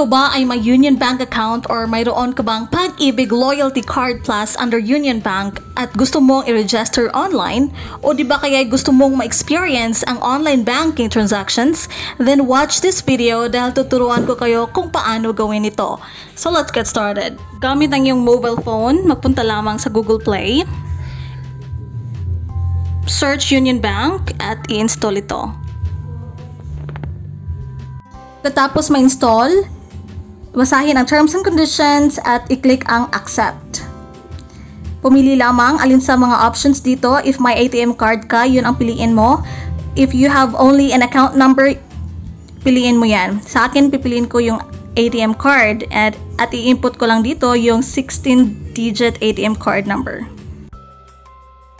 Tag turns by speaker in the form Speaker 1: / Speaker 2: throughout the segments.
Speaker 1: Ikaw ba ay may Union Bank account or mayroon ka bang Pag-ibig Loyalty Card Plus under Union Bank at gusto mong i-register online? O di ba kaya gusto mong ma-experience ang online banking transactions? Then watch this video dahil tuturuan ko kayo kung paano gawin ito. So let's get started. Gamit ang iyong mobile phone, magpunta lamang sa Google Play. Search Union Bank at i-install ito. Katapos ma-install, basahin ang terms and conditions at i-click ang accept. Pumili lamang alin sa mga options dito. If may ATM card ka, yun ang piliin mo. If you have only an account number, piliin mo yan. Sa akin, pipiliin ko yung ATM card at, at i-input ko lang dito yung 16-digit ATM card number.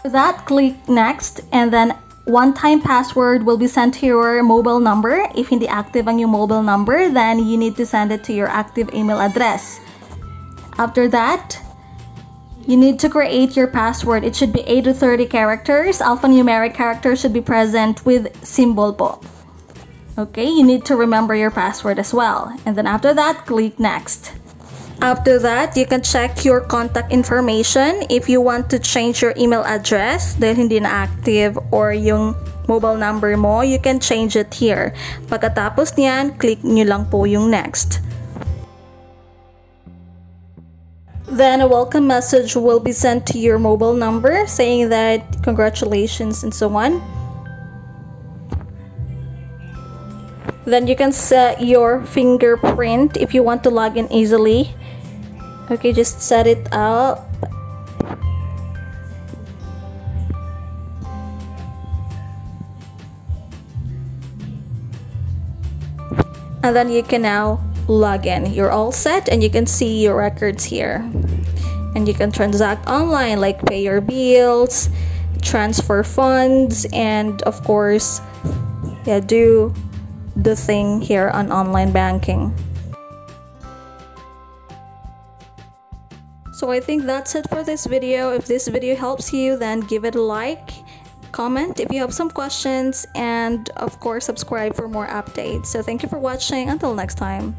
Speaker 1: That, click next and then one-time password will be sent to your mobile number. If hindi active ang yung mobile number, then you need to send it to your active email address. After that, you need to create your password. It should be 8 to 30 characters. Alphanumeric characters should be present with symbol po. Okay, you need to remember your password as well. And then after that, click next. After that, you can check your contact information if you want to change your email address dahil hindi na active or yung mobile number mo, you can change it here. Pagkatapos niyan, click nyo lang po yung next. Then a welcome message will be sent to your mobile number saying that congratulations and so on. Then you can set your fingerprint if you want to log in easily. Okay, just set it up. And then you can now log in. You're all set and you can see your records here. And you can transact online like pay your bills, transfer funds, and of course, yeah, do the thing here on online banking. So I think that's it for this video. If this video helps you, then give it a like, comment if you have some questions, and of course subscribe for more updates. So thank you for watching. Until next time.